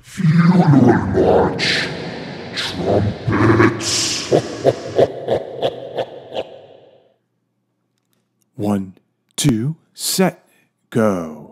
Funeral march. Trumpets. One, two, set, go.